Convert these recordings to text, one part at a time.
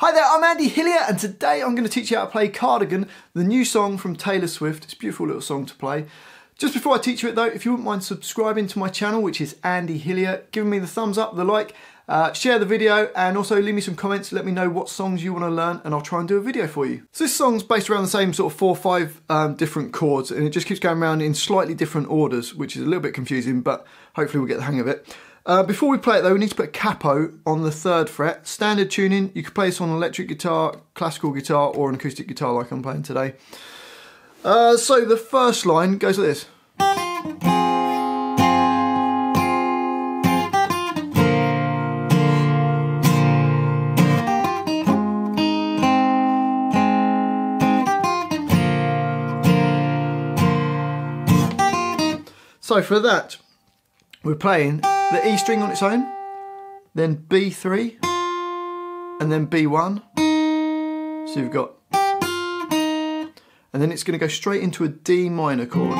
Hi there, I'm Andy Hillier, and today I'm going to teach you how to play Cardigan, the new song from Taylor Swift. It's a beautiful little song to play. Just before I teach you it though, if you wouldn't mind subscribing to my channel, which is Andy Hillier, giving me the thumbs up, the like, uh, share the video, and also leave me some comments, let me know what songs you want to learn, and I'll try and do a video for you. So this song's based around the same sort of four or five um, different chords, and it just keeps going around in slightly different orders, which is a little bit confusing, but hopefully we'll get the hang of it. Uh, before we play it though, we need to put a capo on the third fret. Standard tuning, you could play this on an electric guitar, classical guitar, or an acoustic guitar like I'm playing today. Uh, so the first line goes like this. So for that, we're playing the E string on its own, then B3, and then B1. So you've got, and then it's going to go straight into a D minor chord,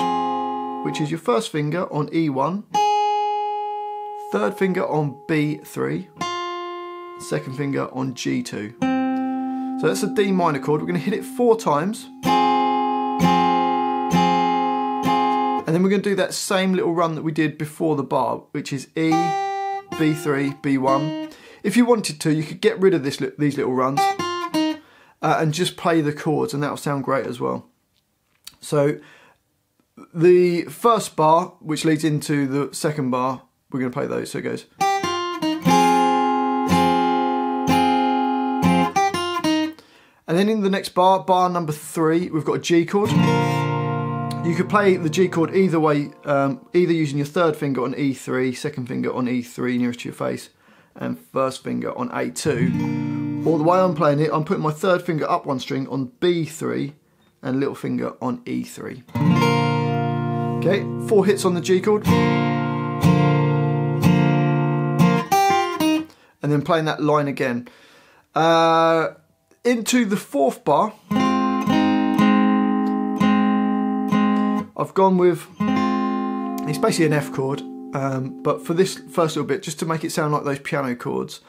which is your first finger on E1, third finger on B3, second finger on G2. So that's a D minor chord. We're going to hit it four times. And then we're going to do that same little run that we did before the bar, which is E, B3, B1. If you wanted to, you could get rid of this, these little runs uh, and just play the chords and that'll sound great as well. So the first bar, which leads into the second bar, we're going to play those. So it goes. And then in the next bar, bar number three, we've got a G chord. You could play the G chord either way, um, either using your third finger on E3, second finger on E3 nearest to your face, and first finger on A2. Or the way I'm playing it, I'm putting my third finger up one string on B3 and little finger on E3. Okay, four hits on the G chord. And then playing that line again. Uh, into the fourth bar. I've gone with, it's basically an F chord, um, but for this first little bit, just to make it sound like those piano chords,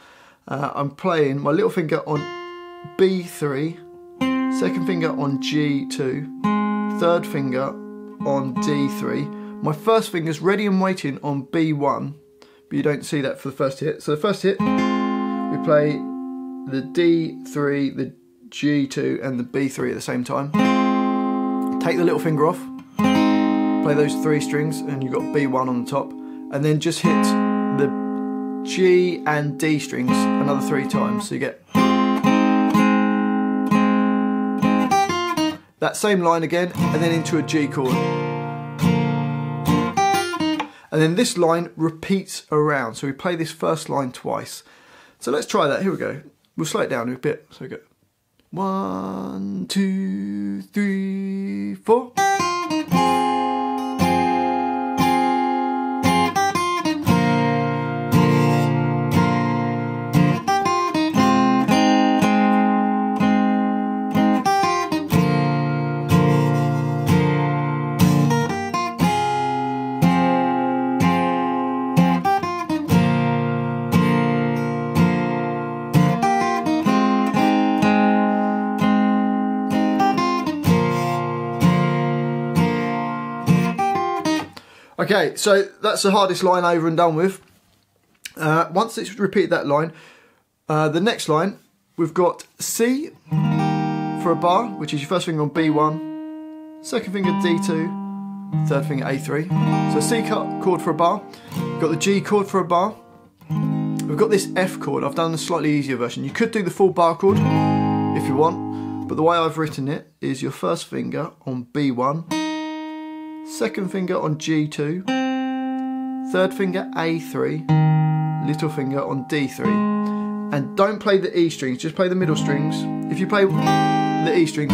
uh, I'm playing my little finger on B3, second finger on G2, third finger on D3. My first finger's ready and waiting on B1, but you don't see that for the first hit. So the first hit, we play the D3, the G2 and the B3 at the same time. Take the little finger off, play those three strings and you've got B1 on the top. And then just hit the G and D strings another three times so you get that same line again and then into a G chord. And then this line repeats around so we play this first line twice. So let's try that. Here we go. We'll slow it down a bit so we go one two three four Okay, so that's the hardest line over and done with. Uh, once it's repeated that line, uh, the next line, we've got C for a bar, which is your first finger on B1, second finger D2, third finger A3. So C chord for a bar, we've got the G chord for a bar, we've got this F chord, I've done a slightly easier version. You could do the full bar chord if you want, but the way I've written it is your first finger on B1, second finger on G2, third finger A3, little finger on D3. And don't play the E strings, just play the middle strings. If you play the E strings,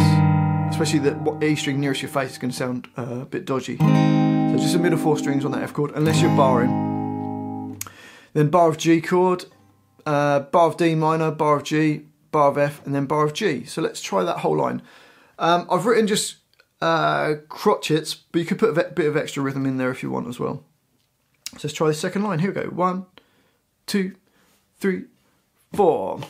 especially the E string nearest your face, it's going to sound uh, a bit dodgy. So just the middle four strings on that F chord, unless you're barring. Then bar of G chord, uh, bar of D minor, bar of G, bar of F, and then bar of G. So let's try that whole line. Um, I've written just uh, crotchets, but you could put a bit of extra rhythm in there if you want as well. So let's try the second line. Here we go. One, two, three, four.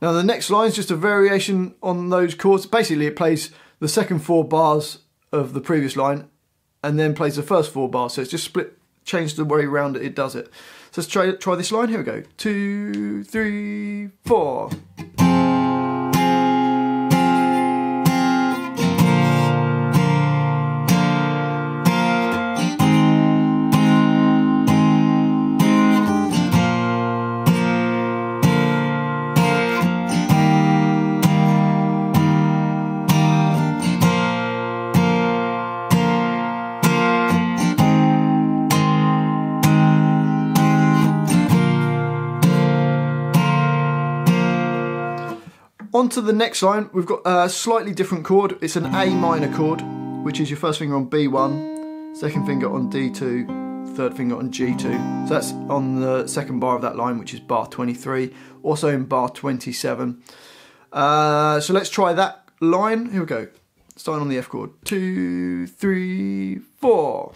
Now the next line is just a variation on those chords. Basically, it plays the second four bars of the previous line and then plays the first four bars. So it's just split, changed the way around it, it does it. So let's try, try this line. Here we go. Two, three, four. On to the next line, we've got a slightly different chord. It's an A minor chord, which is your first finger on B1, second finger on D2, third finger on G2. So that's on the second bar of that line, which is bar 23, also in bar 27. Uh, so let's try that line. Here we go. Starting on the F chord. Two, three, four.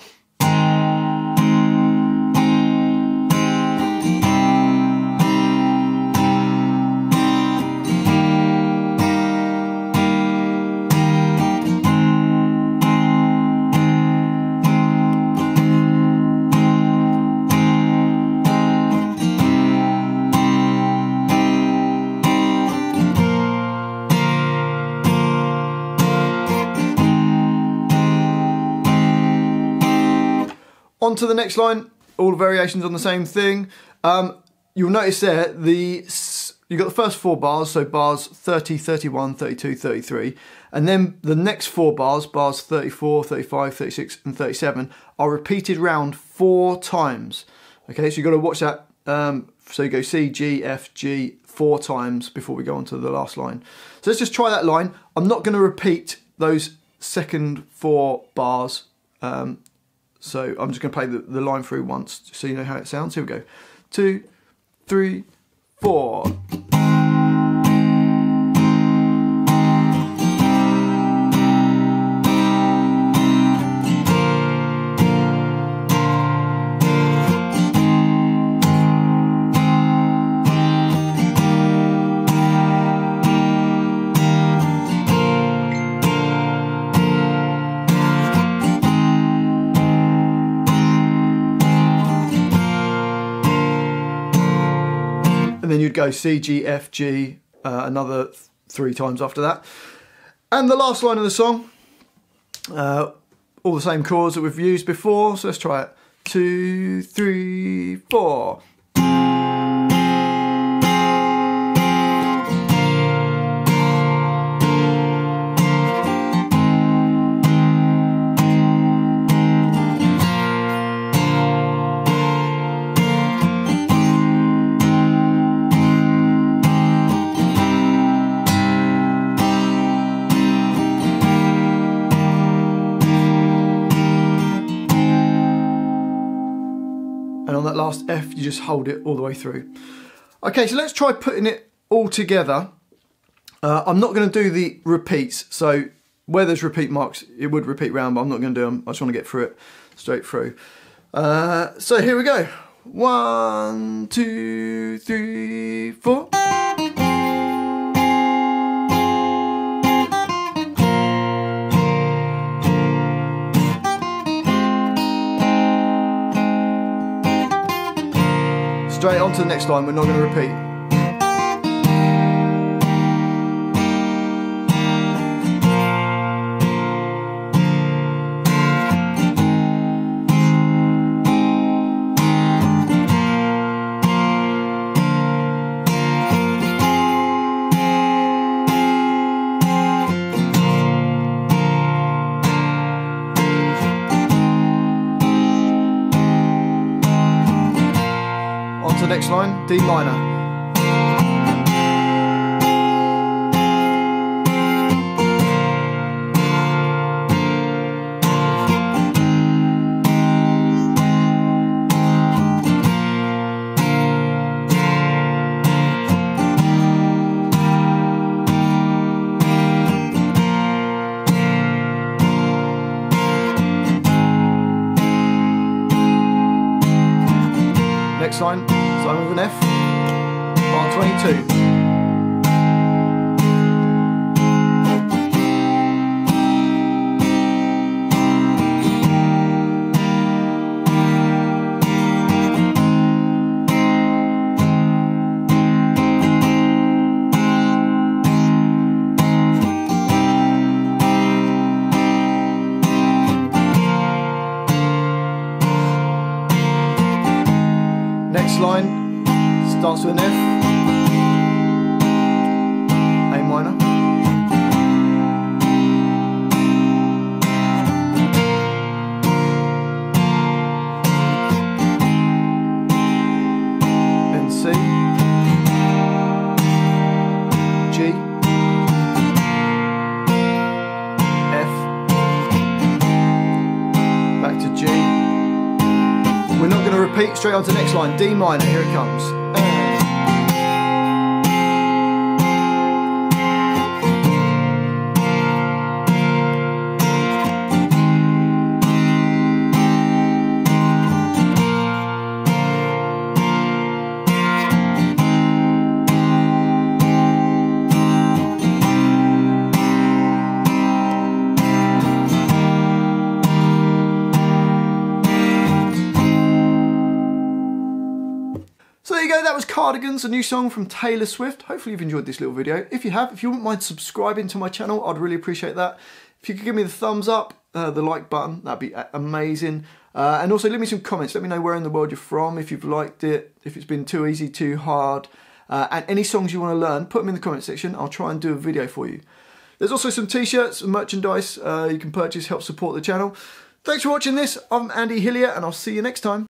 On to the next line, all variations on the same thing. Um, you'll notice there, the you've got the first four bars, so bars 30, 31, 32, 33, and then the next four bars, bars 34, 35, 36, and 37, are repeated round four times. Okay, so you've got to watch that. Um, so you go C, G, F, G four times before we go on to the last line. So let's just try that line. I'm not going to repeat those second four bars um, so I'm just going to play the, the line through once so you know how it sounds. Here we go. Two, three, four. Go C, G, F, G, uh, another th three times after that. And the last line of the song, uh, all the same chords that we've used before, so let's try it. Two, three, four. Just hold it all the way through. Okay, so let's try putting it all together. Uh, I'm not going to do the repeats, so where there's repeat marks, it would repeat round, but I'm not going to do them. I just want to get through it straight through. Uh, so here we go. One, two, three, four. Straight on to the next line, we're not going to repeat. Line, D minor. Next repeat straight on to the next line. D minor, here it comes. Cardigans, a new song from Taylor Swift. Hopefully you've enjoyed this little video. If you have, if you wouldn't mind subscribing to my channel, I'd really appreciate that. If you could give me the thumbs up, uh, the like button, that'd be amazing. Uh, and also leave me some comments, let me know where in the world you're from, if you've liked it, if it's been too easy, too hard. Uh, and any songs you want to learn, put them in the comment section, I'll try and do a video for you. There's also some t-shirts and merchandise uh, you can purchase, help support the channel. Thanks for watching this, I'm Andy Hillier and I'll see you next time.